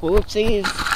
Whoopsies.